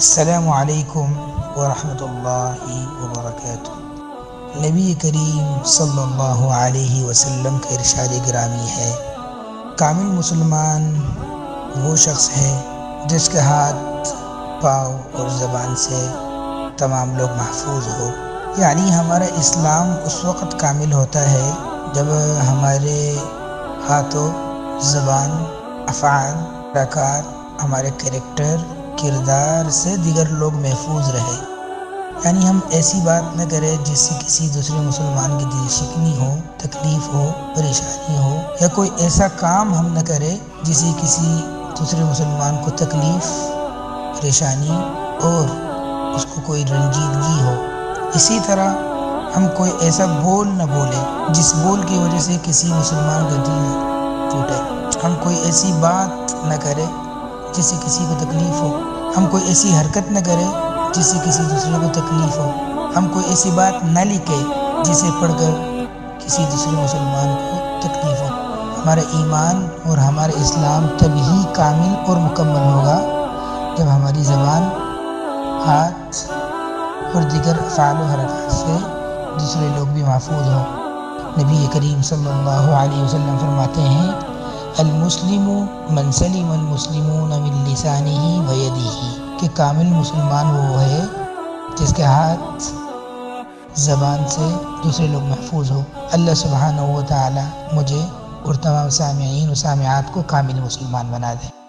السلام علیکم ورحمۃ اللہ وبرکاتہ۔ نبی کریم صلی اللہ علیہ وسلم کا ارشاد گرامی ہے۔ کامل مسلمان وہ شخص ہے جس کے ہاتھ، پاؤں اور زبان سے تمام لوگ محفوظ ہو۔ یعنی ہمارا اسلام اس وقت کامل ہوتا ہے جب ہمارے ہاتھوں، زبان، افعال رکعت ہمارے کریکٹر کردار سے دیگر لوگ محفوظ رہے۔ یعنی ہم ایسی بات نہ کریں جس سے کسی دوسرے مسلمان کی دل شکنی ہو، تکلیف ہو، پریشانی ہو، یا کوئی ایسا کام ہم نہ کریں جس سے کسی دوسرے مسلمان کو تکلیف، پریشانی اور اس کو کوئی رنجیدگی ہو۔ اسی طرح ہم کوئی ایسا بول نہ بولیں جس بول کی وجہ سے کسی مسلمان کا دل ٹوٹے۔ ہم کوئی ایسی بات نہ کریں جس سے کسی کو تکلیف ہو۔ ہم کوئی ایسی حرکت نہ کرے جس سے کسی دوسرے کو تکلیف ہو۔ ہم کوئی ایسی بات نہ لکھے جسے پڑھ کر کسی دوسرے مسلمان کو تکلیف ہو۔ ہمارا ایمان اور ہمارا اسلام تبھی کامل اور مکمل ہوگا جب ہماری زبان، ہاتھ اور دیگر افعال و حرکات سے دوسرے لوگ بھی محفوظ ہوں۔ نبی کریم صلی اللہ علیہ وسلم فرماتے ہیں المسلم منسلم المسلمون من لسانه ویده کہ کامل مسلمان وہ ہے جس کے ہاتھ زبان سے دوسرے لوگ محفوظ ہو۔ اللہ سبحانہ و تعالی مجھے اور تمام سامعین و سامعات کو کامل مسلمان بنا دے۔